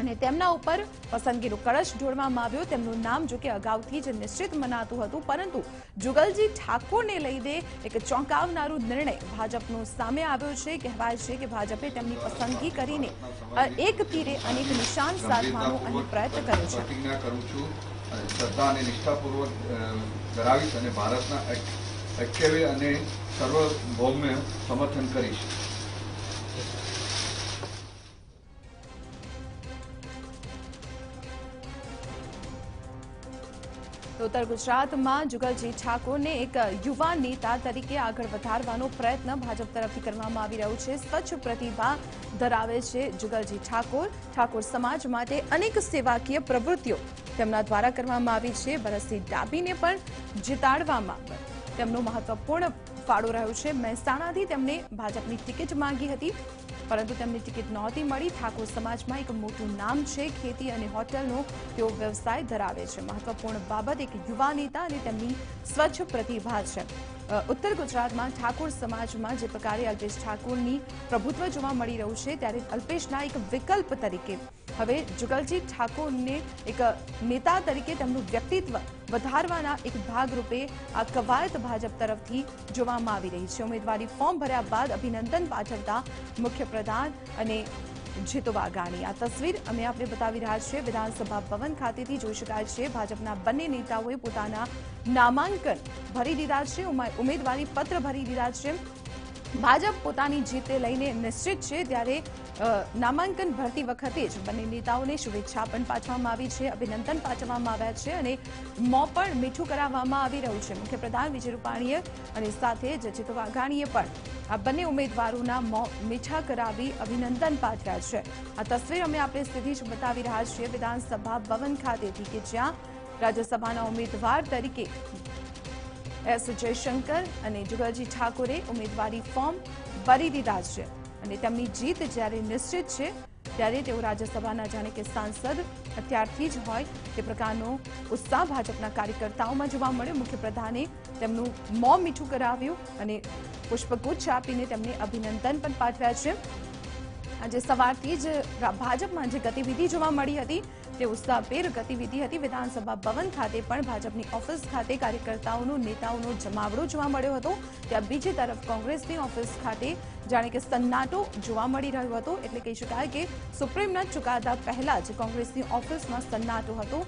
અને તેમના ઉપર પસંદગીનો કળશ ઢોળવામાં આવ્યો. તેમનું નામ જો કે અગાઉથી જ નિશ્ચિત મનાતું હતું પરંતુ જુગલજી ઠાકોરને લઈને એક ચોંકાવનારો નિર્ણય ભાજપનો સામે આવ્યો છે. કહેવાય છે કે ભાજપે તેમની પસંદગી કરીને એક તીરે અનેક નિશાન સાધવાનો અહીં પ્રયત્ન કર્યો છે. શ્રદ્ધા અને નિષ્ઠાપૂર્વક ધરાવીશ અને ભારતના ઐક્યવે અને સર્વભૌમ્ય સમર્થન કરીશ. તો ઉત્તર ગુજરાતમાં જુગલજી ઠાકોરને એક યુવા નેતા તરીકે આગળ વધારવાનો પ્રયત્ન ભાજપ તરફથી કરવામાં આવી રહ્યો છે સ્વચ્છ પ્રતિભા ધરાવે છે જુગલજી ઠાકોર ઠાકોર સમાજ માટે અનેક સેવાકીય પ્રવૃત્તિઓ તેમના દ્વારા કરવામાં આવી છે ભરતસિંહ ડાબીને પણ જીતાડવામાં તેમનો મહત્વપૂર્ણ ફાળો રહ્યો છે મહેસાણાથી તેમને ભાજપની ટિકિટ માંગી હતી પરંતુ તેમને ટિકિટ નહોતી મળી. ઠાકોર સમાજમાં એક મોટું નામ છે, ખેતી અને હોટલનો તેઓ વ્યવસાય ધરાવે છે. મહત્વપૂર્ણ બાબત એક યુવા નેતા અને તેમની સ્વચ્છ પ્રતિભા છે. ઉત્તર ગુજરાતમાં ઠાકોર સમાજમાં જે પ્રકારે અલ્પેશ ઠાકોરની પ્રભુત્વ જોવા મળી રહ્યું છે ત્યારે અલ્પેશના એક વિકલ્પ તરીકે હવે જુગલજી ઠાકોરને એક નેતા તરીકે તેમનું વ્યક્તિત્વ વધારવાના એક ભાગરૂપે આ કવાયત ભાજપ તરફથી જોવામાં આવી રહી છે ઉમેદવારી ફોર્મ ભર્યા બાદ અભિનંદન પાઠવતા મુખ્યપ્રધાન અને જીતુ વાઘાણી આ તસવીર અમે આપને બતાવી રહ્યા છીએ વિધાનસભા ભવન ખાતેથી જોઈ શકાય છે ભાજપના બંને નેતાઓએ પોતાના નામાંકન ભરી દીધા છે ઉમા- ઉમેદવારી પત્ર ભરી દીધા છે ભાજપ પોતાની જીતે લઈને નિશ્ચિત છે ત્યારે અ, નામાંકન ભરતી વખતે જ બંને નેતાઓને શુભેચ્છા પણ પાઠવવામાં આવી છે અભિનંદન પાઠવવામાં આવ્યા છે અને મોં પણ મીઠું કરાવવામાં આવી રહ્યું છે મુખ્યપ્રધાન વિજય રૂપાણીએ અને સાથે જ જીતુ વાઘાણીએ પણ આ બંને ઉમેદવારોના મોં મીઠા કરાવી અભિનંદન પાઠવ્યા છે આ તસવીર અમે આપણે સીધી જ બતાવી રહ્યા છીએ વિધાનસભા ભવન ખાતેથી કે જ્યાં રાજ્યસભાના ઉમેદવાર તરીકે એસ જયશંકર અને જુગલજી ઠાકોરે ઉમેદવારી ફોર્મ ભરી દીધા છે અને તેમની જીત જ્યારે નિશ્ચિત છે ત્યારે તેઓ રાજ્યસભાના જાણે કે સાંસદ અત્યારથી જ હોય તે પ્રકારનો ઉત્સાહ ભાજપના કાર્યકર્તાઓમાં જોવા મળ્યો મુખ્યપ્રધાને તેમનું મોં મીઠું કરાવ્યું અને પુષ્પગુચ્છ આપીને તેમને અભિનંદન પણ પાઠવ્યા છે આજે સવારથી જ રા- ભાજપમાં જે ગતિવિધિ જોવા મળી હતી તે ઉત્સાહભેર ગતિવિધિ હતી વિધાનસભા ભવન ખાતે પણ ભાજપની ઓફિસ ખાતે કાર્યકર્તાઓનો નેતાઓનો જમાવડો જોવા મળ્યો હતો ત્યાં બીજી તરફ કોંગ્રેસની ઓફિસ ખાતે જાણે કે સન્નાટો જોવા મળી રહ્યો હતો એટલે કહી શકાય કે સુપ્રીમના ચુકાદા પહેલા જ કોંગ્રેસની ઓફિસમાં સન્નાટો હતો